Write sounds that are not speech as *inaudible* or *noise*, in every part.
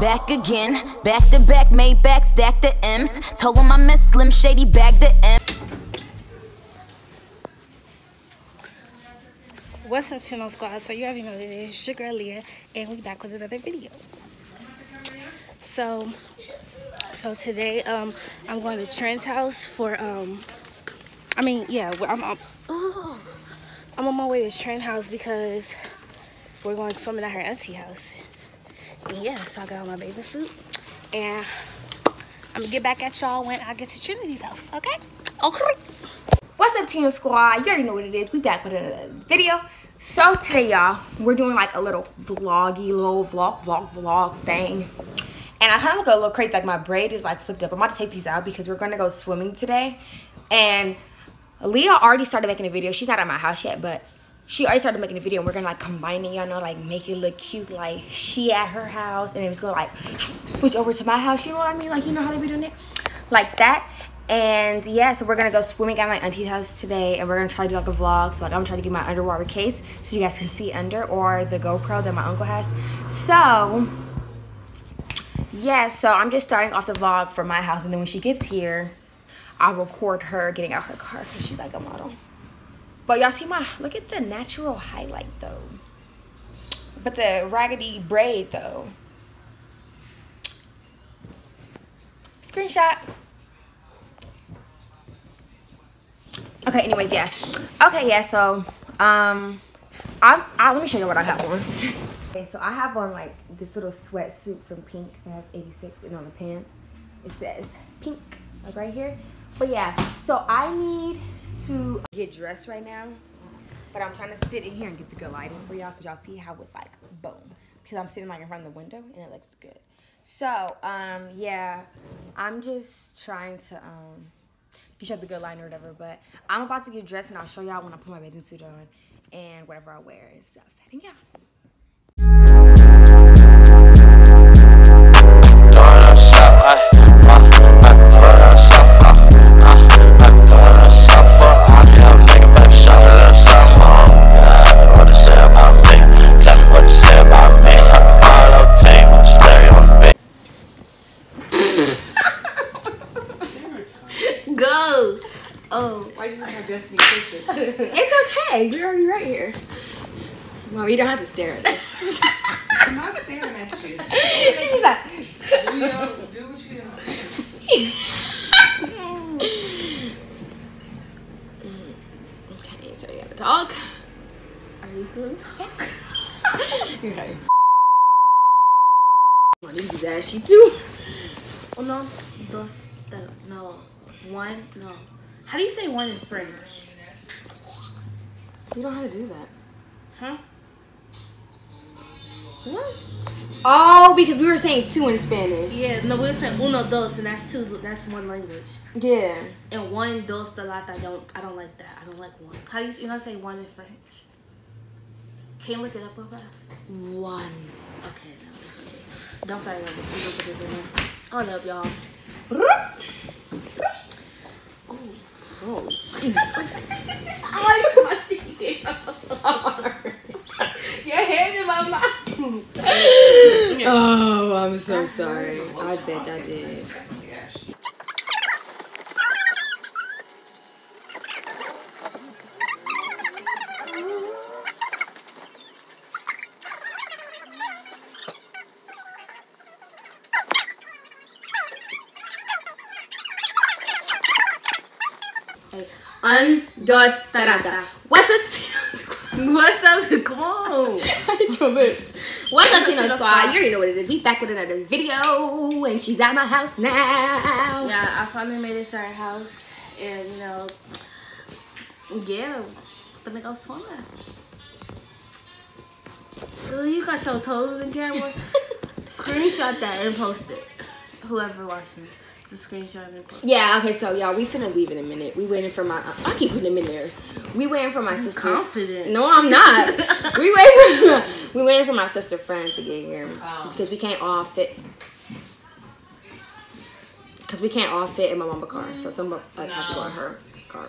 Back again, back to back, made back, stack the M's. Told him I miss Slim Shady, bag the M. What's up, T&L Squad? So you already know that it's your girl Leah, and we back with another video. So, so today, um, I'm going to Trin's house for, um, I mean, yeah, I'm, I'm, I'm on my way to Trin's house because we're going swimming at her auntie house. Yeah, so I got on my bathing suit, and I'm gonna get back at y'all when I get to Trinity's house. Okay? Okay. What's up, Team Squad? You already know what it is. We back with another video. So today, y'all, we're doing like a little vloggy, little vlog, vlog, vlog thing. And I kind of look a little crazy, like my braid is like flipped up. I'm about to take these out because we're gonna go swimming today. And Leah already started making a video. She's not at my house yet, but she already started making a video and we're gonna like combine it, y'all know, like make it look cute, like she at her house and it was gonna like switch over to my house, you know what I mean? Like you know how they be doing it? Like that. And yeah, so we're gonna go swimming at my auntie's house today, and we're gonna try to do like a vlog. So like I'm trying to get my underwater case so you guys can see under, or the GoPro that my uncle has. So yeah, so I'm just starting off the vlog for my house, and then when she gets here, I'll record her getting out her car because she's like a model. But y'all see my look at the natural highlight though. But the raggedy braid though. Screenshot. Okay, anyways, yeah. Okay, yeah, so um I'm I, let me show you what I have on. *laughs* okay, so I have on like this little sweatsuit from Pink that has 86 and on the pants it says pink like right here. But yeah, so I need to get dressed right now. But I'm trying to sit in here and get the good lighting for y'all because y'all see how it's like boom. Because I'm sitting like in front of the window and it looks good. So, um, yeah, I'm just trying to um get you the good lighting or whatever. But I'm about to get dressed and I'll show y'all when I put my bathing suit on and whatever I wear and stuff. And yeah. You don't have to stare at us. I'm not staring at you. *laughs* She's like, Do, your, do what you do. *laughs* okay, so you gotta talk. Are you gonna talk? okay. Oh, this is ashy too. Uno, dos, tres. No. One, no. How do you say one in French? You don't have to do that. Huh? What? Oh, because we were saying two in Spanish. Yeah, no, we were saying uno, dos, and that's two. That's one language. Yeah. And one, dos, de lata. I don't. I don't like that. I don't like one. How do you? You know, say one in French. Can you look it up real fast? One. Okay, no. Don't say that. We don't put this in there. Hold up, y'all. Oh, Jesus. *laughs* I like my *laughs* teeth. *laughs* Your hand in my mouth. *laughs* Oh, I'm so sorry. I bet I did. Un, dos, taranta. What's up, *laughs* What's up? Come on. *laughs* Hide your lips. What's up, T&L Squad? You already know what it is. We back with another video, and she's at my house now. Yeah, I finally made it to our house, and you know, yeah, gonna go swimming. Ooh, you got your toes in the camera. *laughs* Screenshot that and post it. Whoever watching, just screenshot and post. it. Yeah, okay, so y'all, we finna leave in a minute. We waiting for my. Uh, I keep putting them in there. We waiting for my sister. confident. No, I'm not. *laughs* we waiting. For, we waiting for my sister friend to get here Oh. because we can't all fit. Because we can't all fit in my mama car, so some of us have to go in her car.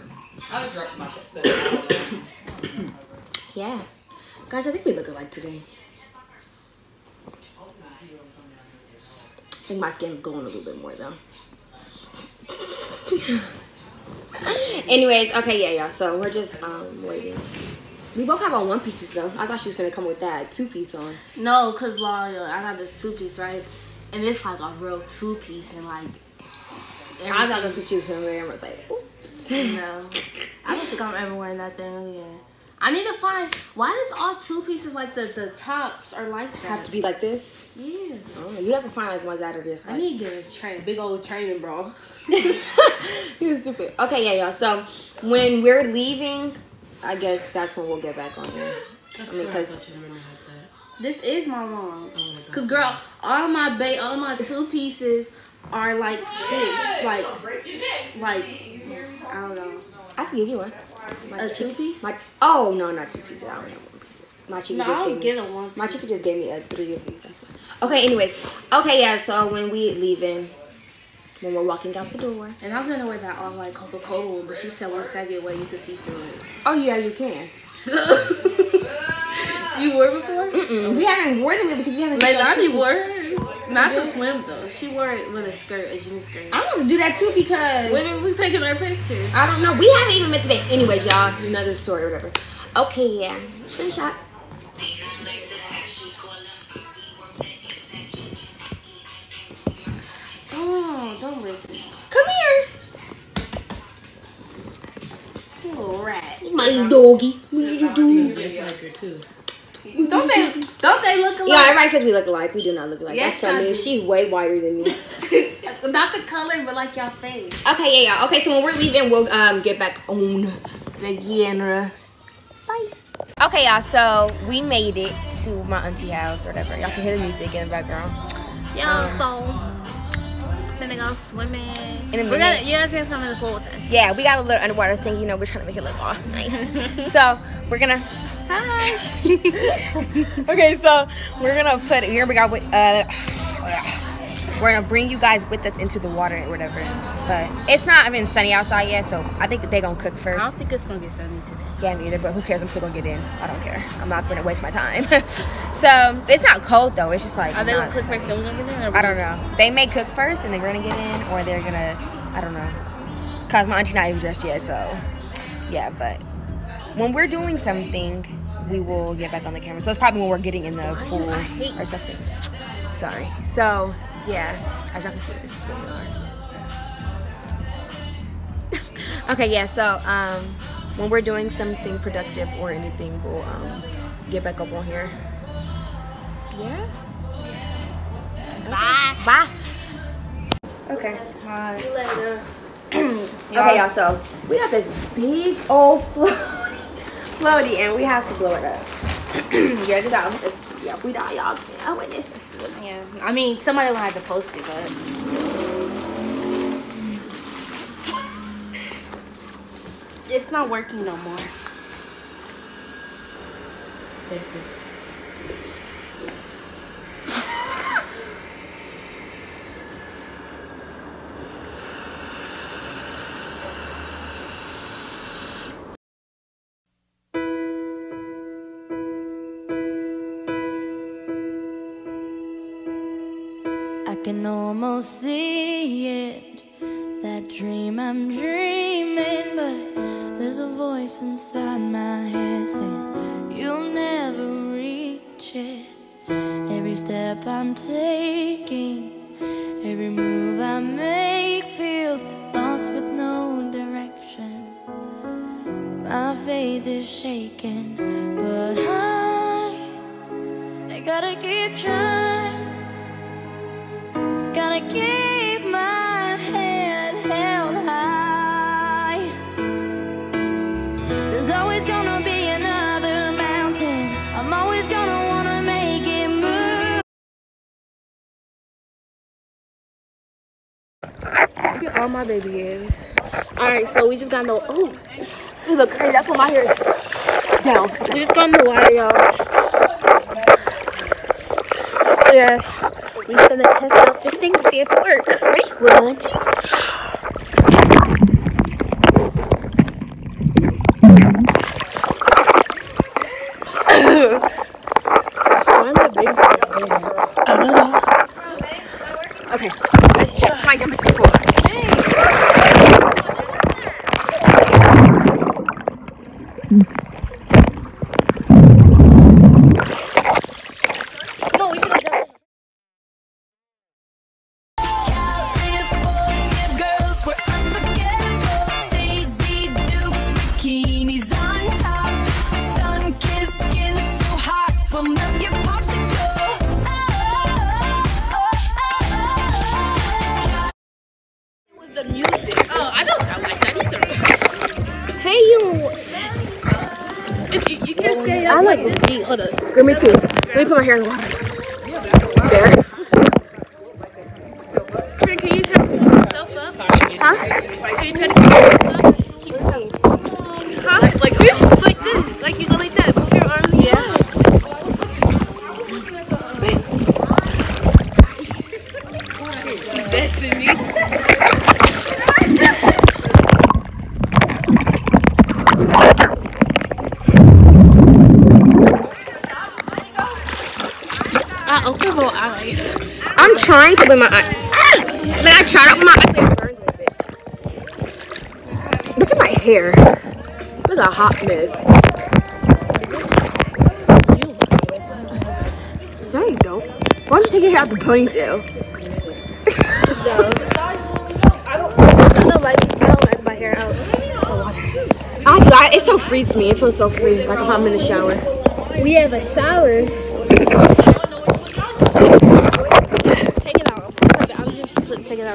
I was dropping my Yeah, guys, I think we look alike today. I think my skin's glowing a little bit more though. *laughs* Anyways, okay, yeah, y'all. So we're just um waiting. We both have on one pieces though. I thought she was gonna come with that two piece on. No, cause Laura, I got this two piece right, and it's like a real two piece, and like. I thought that's what she was gonna wear. I was like, ooh. No, I don't think I'm ever wearing that thing again. I need to find why does all two pieces like the the tops are like that. Have to be like this. yeah. Oh, you have to find like ones that are just I need to get a train, big old training, bro. *laughs* You're stupid. Okay, yeah, y'all. So when we're leaving, I guess that's when we'll get back on here. I mean, cause This is my mom. Oh cause girl, all my ba- all my two pieces are like this, like like I don't know, I can give you one. a two piece. My oh no, not two pieces. I only have one piece. My chica No, just I'll gave me. get a one. My chica just gave me a three of these. That's why. Okay. Anyways, okay, yeah. So when we leaving, when we're walking out the door. And I was gonna wear that all like Coca Cola one, but she said once that get wet, you can see through it. Oh yeah, you can. *laughs* You wore before? Mm, we haven't worn them yet because we haven't. seen Leilani pictures. wore hers. Not to swim though. She wore it with a skirt, a jean skirt. I want to do that too because When is we taking our pictures? I don't know. We haven't even met today. Anyways, y'all, another story or whatever. Okay, yeah. Screenshot. Oh, don't listen. Come here, You little rat. my little doggy. Little doggy. Just like her too. Don't they? Don't they look alike? Yeah, everybody says we look alike. We do not look alike. Yes, That's so y'all mean. She's way whiter than me. *laughs* Not the color, but like your face. Okay, yeah, yeah. Okay, so when we're leaving, we'll um get back on The Yenra. Bye. Okay, y'all. So we made it to my auntie house or whatever. Y'all can hear the music in the background. Yo, Um, so gonna go swimming. In a minute. gonna, you guys gonna come in the pool with us. Yeah, we got a little underwater thing. You know, we're trying to make it look all *laughs* nice. so we're gonna. Hi. *laughs* okay, so we're gonna put. Here we got. Uh, we're gonna bring you guys with us into the water or whatever. But it's not even sunny outside yet, so I think they're gonna cook first. I don't think it's gonna get sunny today. Yeah, me either, but who cares? I'm still gonna get in. I don't care. I'm not gonna waste my time. *laughs* so it's not cold though. It's just like Are they gonna cook first? Gonna get in. I don't know. They may cook first and then we're gonna get in, or they're gonna. I don't know. Cause my auntie not even dressed yet, so yeah. But when we're doing something, we will get back on the camera. So it's probably when we're getting in the pool or something. Sorry. So yeah, as y'all can see, this is where we are. okay, yeah. So um, when we're doing something productive or anything, we'll um, get back up on here. Yeah. Bye. Bye. Okay. Bye. See you later. *clears throat* Okay, y'all. So we got this big old *laughs* floaty, floaty, and we have to blow it up. *clears throat* yeah, so if, yeah, we die, y'all. I witness. Yeah. I mean, somebody will have to post it, but it's not working no more. I can almost see it. That dream I'm dreaming, but there's a voice inside my head saying you'll never reach it. Every step I'm taking, every move I make feels lost with no direction. My faith is shaken, but I, I gotta keep trying. Gotta keep all my baby is. Alright, so we just got no. Oh, you look crazy. That's what my hair is down. We just got no water, y'all. Yeah. We're gonna test out this thing to see if it works. Ready? One, two. Mm-hmm. My in the water. There. Can, can you try to pull yourself up? Huh? Can you try to pull yourself up? Huh? Like this? Like this? Like you go like that? Move your arms. Yeah. That's in me. I open my eyes. I'm trying to open my eye. Ah! Like I tried to open my eye. but it burns a bit. Look at my hair. Look at a hot mess. No, you don't. Why don't you take your hair out the ponytail? I don't like I don't like my hair out. I, I, it so frees me. It feels so free, like if I'm in the shower. We have a shower. Take it out. I was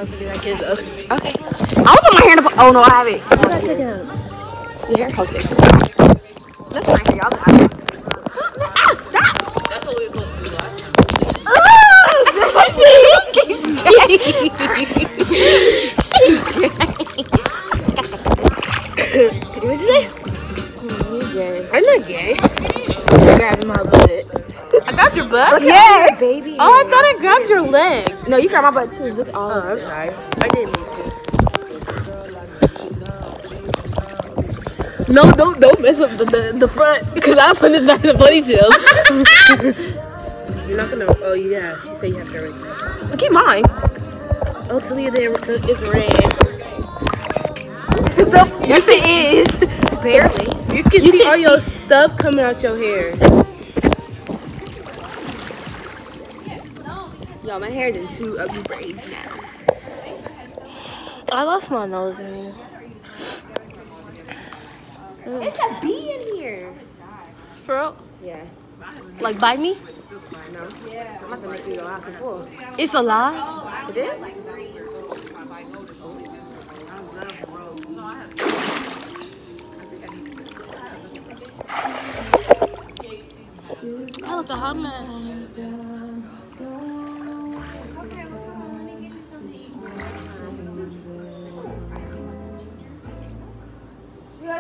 just put, take it out and be like it though. Okay. I'll put my hair in the. Oh no, I have it. *gasps* You gotta take it out. Your hair focus. Look at my hair. Y'all. *gasps* Ah, stop. That's what we were supposed to do last. What baby. Oh, I thought I grabbed your leg. No, you grabbed my butt too. Look at all Oh, of I'm it. sorry. I didn't mean to. No, don't don't mess up the the, the front because I'll put this back in the ponytail. You're not gonna. Oh yeah, she said you have to erase it. Look at mine. Oh, Talia, there uh, it's red. Yes, it is. Barely. You can see all your stuff coming out your hair. Yo, my hair's in two ugly braids now. I lost my nose ring. It's a bee in here. For real? Yeah. Like bite me? No. I'm about to make you go out some pool. It's alive. It is? I look a hot mess.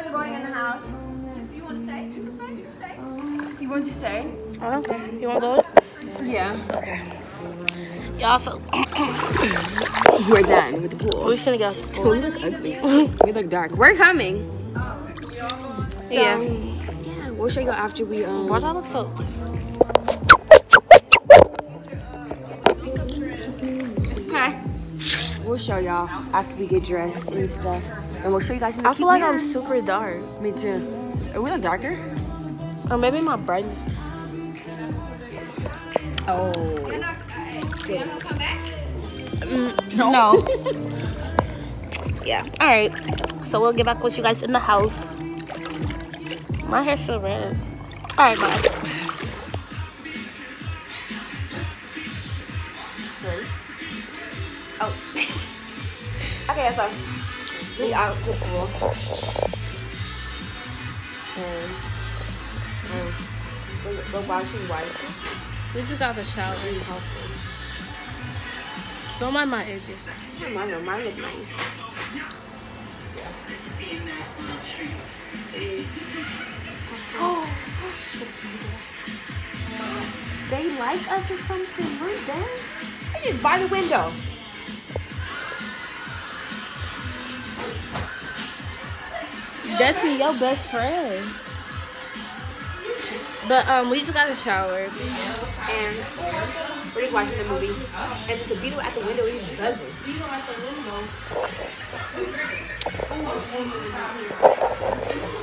Guys are going in the house. Do you want to stay? You can stay. You can stay. You want to stay? I don't care. You want to go? Yeah. Okay. Y'all, so *coughs* We're done with the pool. we finna go. to the pool. We look ugly. we look dark. We're coming. So, Yeah. yeah. We'll show you after we um. Why do I look so? Okay. We'll show y'all after we get dressed and stuff, and we'll show you guys in the I feel like I'm super dark. Me too. Are we look darker? Or maybe my brightness. Oh. Mm, no. no. *laughs* *laughs* yeah. All right. So we'll get back with you guys in the house. My hair's still red. All right, bye. Oh. *laughs* okay, so we are the pool. And um, we're, we're washing white. We just got the shower. Don't mind my edges. Mine, no, mine look nice. Yeah. Oh. They like us or something. We're them. I just by the window. That's me, your best friend. But um, we just got a shower. And we're just watching a movie, and there's a beetle at the window. He's buzzing. Beetle at the window.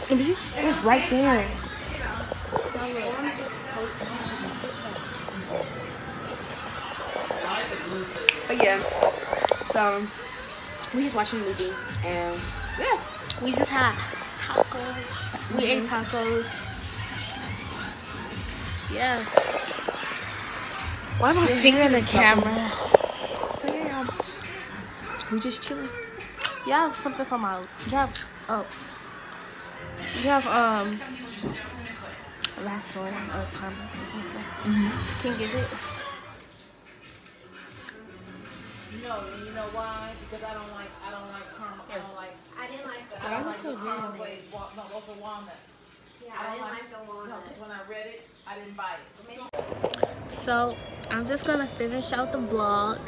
Let me see. It's right there. But yeah, so we just watching a movie, and yeah, We just had tacos. We ate tacos. Yes. Why am I finger in the camera? so yeah, we just chilling. You have something from my. You have. Oh. You have, um. Last one of karma. Can you get it? No, and you know why? Because I don't like, I don't like caramel, I don't like, I didn't like the. I don't like the caramel glazed, wa- no, those are walnuts. Yeah, I didn't like the No, when I read it, I didn't buy it. So, I'm just gonna finish out the vlog.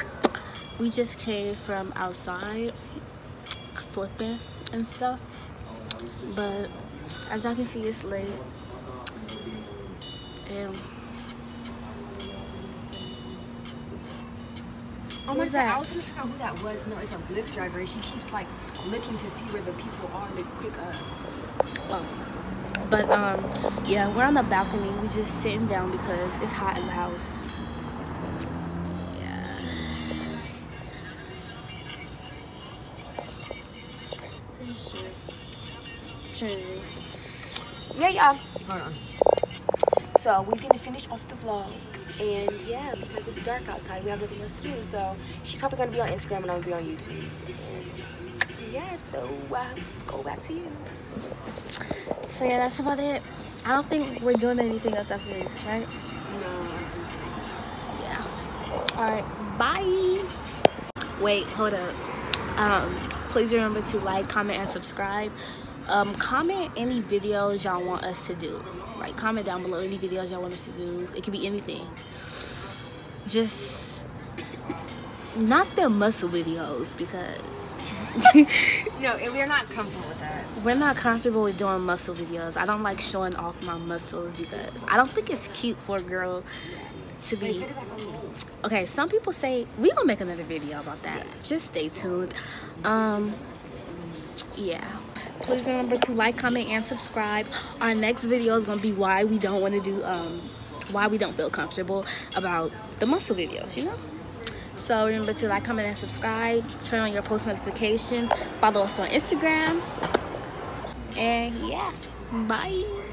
We just came from outside flipping and stuff. But as y'all can see, it's late. And Oh Who's my god, that? I was gonna figure out who that was. No, it's a Lyft driver, and she keeps like looking to see where the people are to pick up. Oh. But um, yeah, we're on the balcony. We're just sitting down because it's hot in the house. Yeah. Yeah, y'all. Hold on. So we finna finish off the vlog, and yeah, because it's dark outside, we have nothing else to do. So she's probably gonna be on Instagram, and I'm gonna be on YouTube. And yeah, so uh, go back to you. So yeah, that's about it. I don't think we're doing anything else after this, right? No, I don't think so. Yeah. All right. Bye. Wait, hold up. Um, please remember to like, comment, and subscribe. Um, comment any videos y'all want us to do. Like, comment down below any videos y'all want us to do. It could be anything. Just not the muscle videos because *laughs* *laughs* No, we're not comfortable. We're not comfortable with doing muscle videos. I don't like showing off my muscles because I don't think it's cute for a girl to be. Okay, some people say we gonna make another video about that. Just stay tuned. Um, yeah. Please remember to like, comment, and subscribe. Our next video is gonna be why we don't want to do um, why we don't feel comfortable about the muscle videos. You know. So remember to like, comment, and subscribe. Turn on your post notifications. Follow us on Instagram. And yeah, bye.